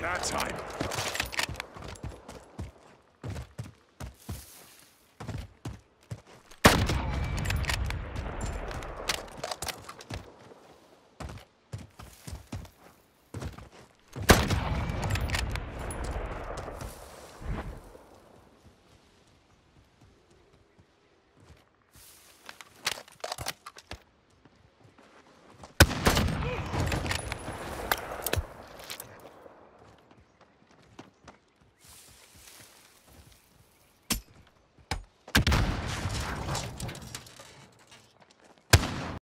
That time.